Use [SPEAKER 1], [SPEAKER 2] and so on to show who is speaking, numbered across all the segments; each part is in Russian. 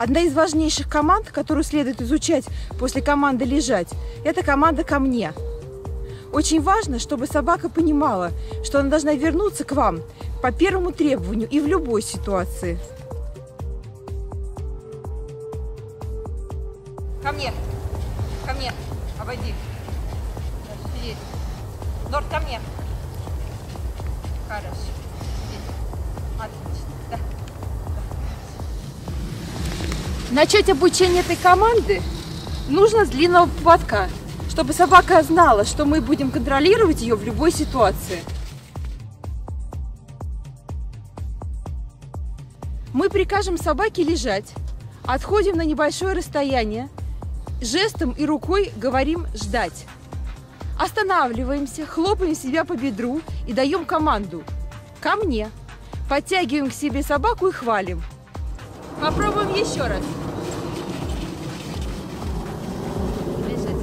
[SPEAKER 1] Одна из важнейших команд, которую следует изучать после команды «лежать», это команда «ко мне». Очень важно, чтобы собака понимала, что она должна вернуться к вам по первому требованию и в любой ситуации.
[SPEAKER 2] Ко мне. Ко мне. Обойди. Сидеть. Норд, ко мне. Хорошо. Сидеть. Отлично. Да.
[SPEAKER 1] Начать обучение этой команды нужно с длинного поводка, чтобы собака знала, что мы будем контролировать ее в любой ситуации. Мы прикажем собаке лежать, отходим на небольшое расстояние, жестом и рукой говорим «ждать». Останавливаемся, хлопаем себя по бедру и даем команду «ко мне». Подтягиваем к себе собаку и хвалим. Попробуем еще раз. Лежать.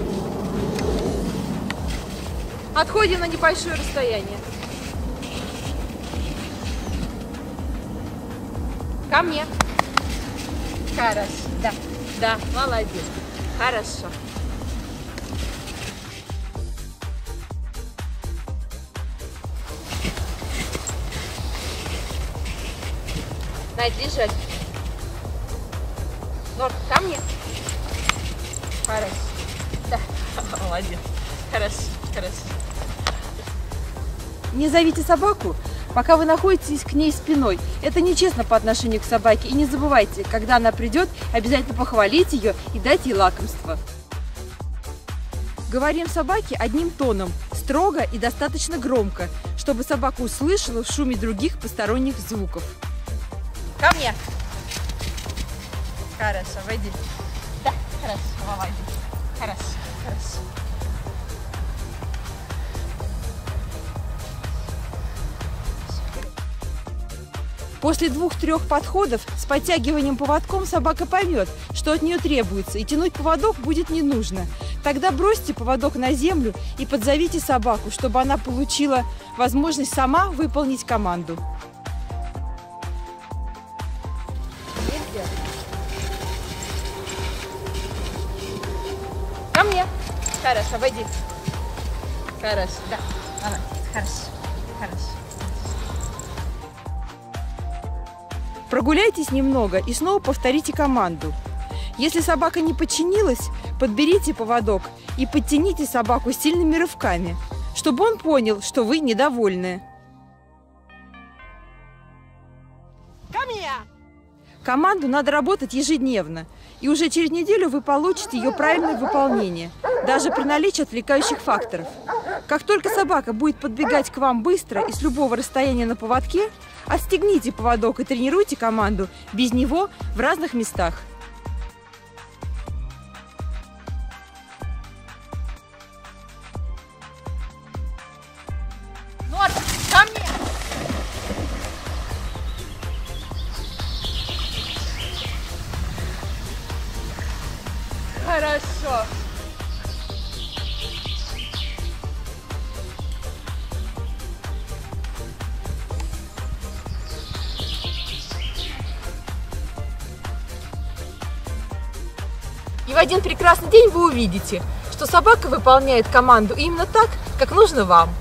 [SPEAKER 1] Отходим на небольшое расстояние. Ко мне. Хорошо. Да. Да, молодец. Хорошо. Надь, лежать. Норд, ко мне. Хорошо. Да, молодец. Хорошо, хорошо. Не зовите собаку, пока вы находитесь к ней спиной. Это нечестно по отношению к собаке. И не забывайте, когда она придет, обязательно похвалить ее и дать ей лакомство. Говорим собаке одним тоном, строго и достаточно громко, чтобы собака услышала в шуме других посторонних звуков.
[SPEAKER 2] Ко мне. Хорошо, войди. Да, хорошо, молодец. Хорошо, хорошо.
[SPEAKER 1] После двух-трех подходов с подтягиванием поводком собака поймет, что от нее требуется, и тянуть поводок будет не нужно. Тогда бросьте поводок на землю и подзовите собаку, чтобы она получила возможность сама выполнить команду.
[SPEAKER 2] Мне. Хорошо, войди. Хорошо, да. Молодец, хорошо, хорошо.
[SPEAKER 1] Прогуляйтесь немного и снова повторите команду. Если собака не подчинилась, подберите поводок и подтяните собаку сильными рывками, чтобы он понял, что вы недовольны.
[SPEAKER 2] Ко мне.
[SPEAKER 1] Команду надо работать ежедневно, и уже через неделю вы получите ее правильное выполнение, даже при наличии отвлекающих факторов. Как только собака будет подбегать к вам быстро и с любого расстояния на поводке, отстегните поводок и тренируйте команду без него в разных местах.
[SPEAKER 2] Хорошо.
[SPEAKER 1] И в один прекрасный день вы увидите, что собака выполняет команду именно так, как нужно вам.